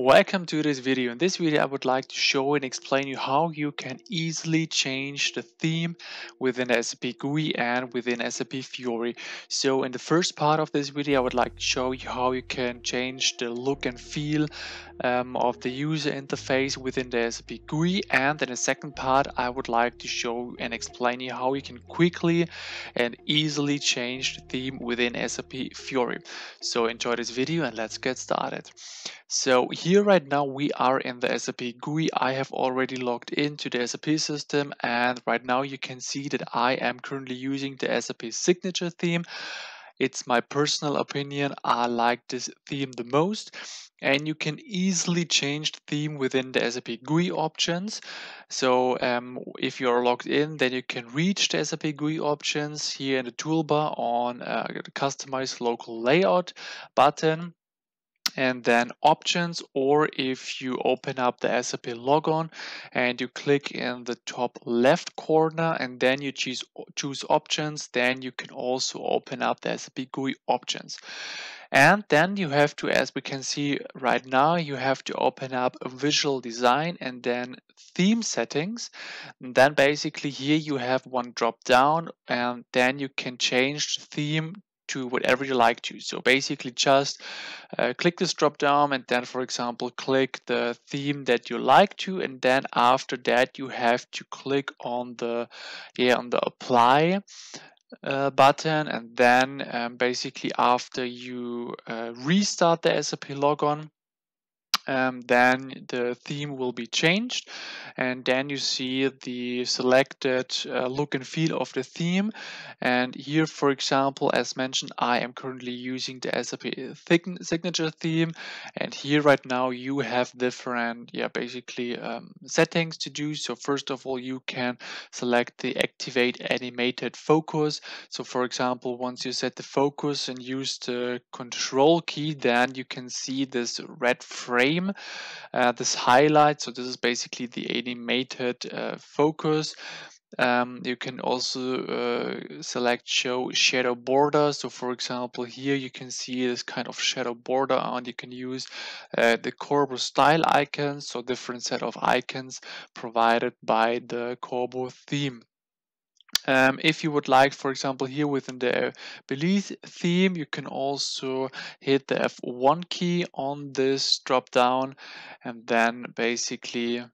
Welcome to this video. In this video I would like to show and explain you how you can easily change the theme within SAP GUI and within SAP Fiori. So in the first part of this video I would like to show you how you can change the look and feel um, of the user interface within the SAP GUI and in the second part I would like to show and explain you how you can quickly and easily change the theme within SAP Fiori. So enjoy this video and let's get started. So here right now we are in the SAP GUI. I have already logged into the SAP system and right now you can see that I am currently using the SAP signature theme. It's my personal opinion. I like this theme the most and you can easily change the theme within the SAP GUI options. So um, if you're logged in, then you can reach the SAP GUI options here in the toolbar on uh, the customize local layout button and then options or if you open up the SAP logon and you click in the top left corner and then you choose choose options then you can also open up the SAP GUI options. And then you have to as we can see right now you have to open up visual design and then theme settings. And then basically here you have one drop down and then you can change the theme to whatever you like to. So basically just uh, click this drop down and then for example click the theme that you like to and then after that you have to click on the yeah on the apply uh, button and then um, basically after you uh, restart the SAP logon um, then the theme will be changed. And then you see the selected uh, look and feel of the theme. And here for example as mentioned I am currently using the SAP signature theme. And here right now you have different yeah basically um, settings to do. So first of all you can select the activate animated focus. So for example once you set the focus and use the control key then you can see this red frame Uh, this highlight, so this is basically the animated uh, focus. Um, you can also uh, select show shadow border. So for example, here you can see this kind of shadow border and you can use uh, the Corbu style icons. So different set of icons provided by the Corbu theme. Um, if you would like, for example, here within the Belize theme, you can also hit the F1 key on this drop down and then basically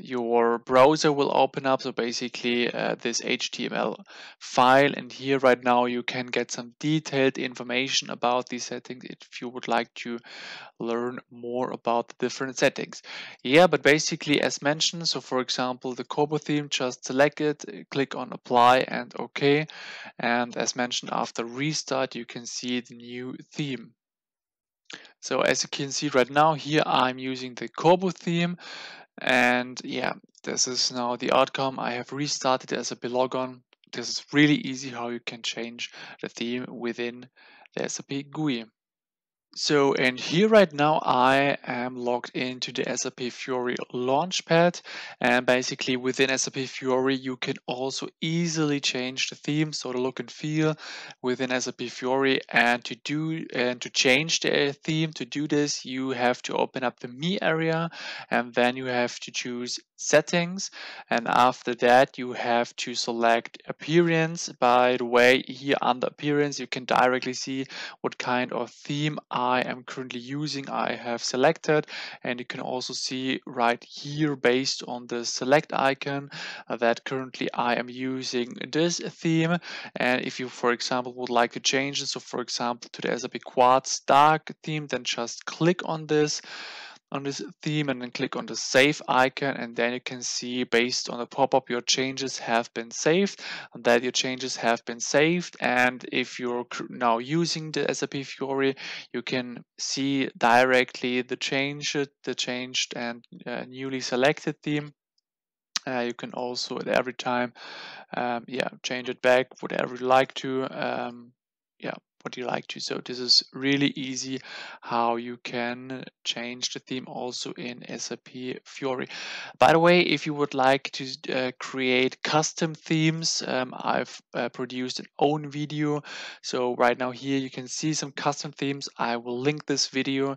your browser will open up. So basically uh, this HTML file and here right now you can get some detailed information about these settings if you would like to learn more about the different settings. Yeah but basically as mentioned so for example the Corbu theme just select it click on apply and OK and as mentioned after restart you can see the new theme so as you can see right now here I'm using the Corbu theme and yeah, this is now the outcome. I have restarted as a logon. This is really easy how you can change the theme within the SAP GUI. So, and here right now I am logged into the SAP Fiori Launchpad and basically within SAP Fiori you can also easily change the theme, so the look and feel within SAP Fiori and to do and to change the theme to do this you have to open up the me area and then you have to choose settings. And after that you have to select appearance. By the way here under appearance you can directly see what kind of theme I am currently using I have selected and you can also see right here based on the select icon uh, that currently I am using this theme. And if you for example would like to change it so for example to the SAP Quartz dark theme then just click on this on this theme and then click on the save icon and then you can see based on the pop-up your changes have been saved that your changes have been saved. And if you're now using the SAP Fiori you can see directly the change the changed and uh, newly selected theme. Uh, you can also at every time um, yeah change it back whatever you like to um, yeah what you like to. So this is really easy how you can change the theme also in SAP Fiori. By the way, if you would like to uh, create custom themes, um, I've uh, produced an own video. So right now here you can see some custom themes. I will link this video.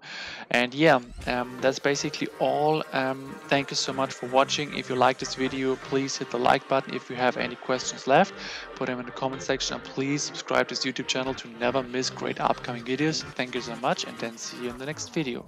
And yeah, um, that's basically all. Um, thank you so much for watching. If you like this video, please hit the like button. If you have any questions left, put them in the comment section. And please subscribe to this YouTube channel to never miss great upcoming videos. Thank you so much and then see you in the next video.